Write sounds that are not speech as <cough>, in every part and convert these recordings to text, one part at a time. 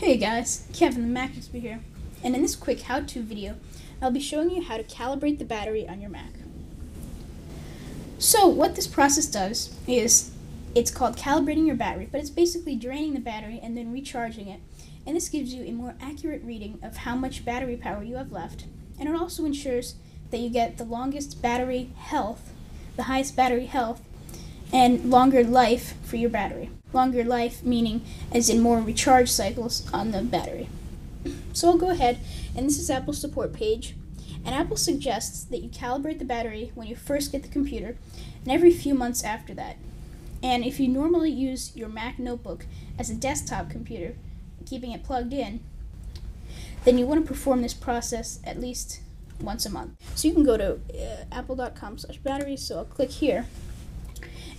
Hey guys, Kevin the Mac Expert here, and in this quick how-to video, I'll be showing you how to calibrate the battery on your Mac. So what this process does is, it's called calibrating your battery, but it's basically draining the battery and then recharging it, and this gives you a more accurate reading of how much battery power you have left, and it also ensures that you get the longest battery health, the highest battery health, and longer life for your battery. Longer life meaning as in more recharge cycles on the battery. So I'll go ahead, and this is Apple's support page. And Apple suggests that you calibrate the battery when you first get the computer and every few months after that. And if you normally use your Mac notebook as a desktop computer, keeping it plugged in, then you want to perform this process at least once a month. So you can go to uh, apple.com slash batteries, so I'll click here.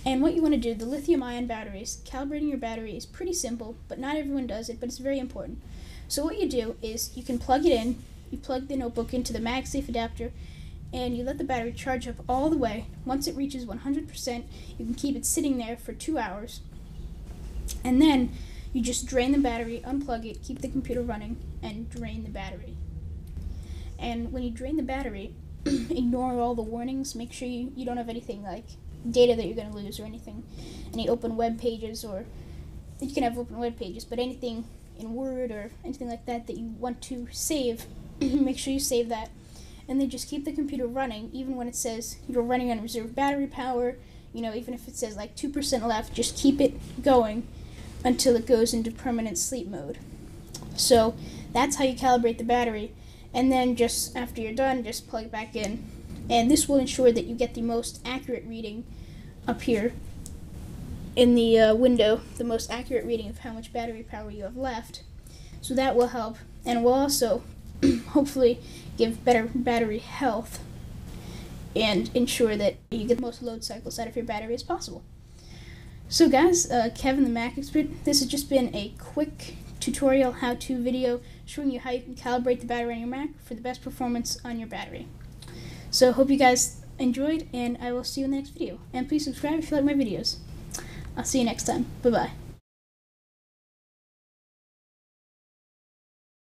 And what you want to do, the lithium ion batteries, calibrating your battery is pretty simple, but not everyone does it, but it's very important. So what you do is you can plug it in, you plug the notebook into the MagSafe adapter, and you let the battery charge up all the way. Once it reaches 100%, you can keep it sitting there for two hours. And then you just drain the battery, unplug it, keep the computer running, and drain the battery. And when you drain the battery, <clears throat> ignore all the warnings. Make sure you, you don't have anything like data that you're going to lose or anything, any open web pages or you can have open web pages, but anything in Word or anything like that that you want to save, <clears throat> make sure you save that. And then just keep the computer running, even when it says you're running on reserve battery power. You know, even if it says like 2% left, just keep it going until it goes into permanent sleep mode. So that's how you calibrate the battery. And then just after you're done, just plug it back in and this will ensure that you get the most accurate reading up here in the uh, window, the most accurate reading of how much battery power you have left. So that will help and will also <clears throat> hopefully give better battery health and ensure that you get the most load cycles out of your battery as possible. So guys, uh, Kevin the Mac Expert, this has just been a quick tutorial how-to video showing you how you can calibrate the battery on your Mac for the best performance on your battery. So hope you guys enjoyed, and I will see you in the next video. And please subscribe if you like my videos. I'll see you next time. Bye-bye.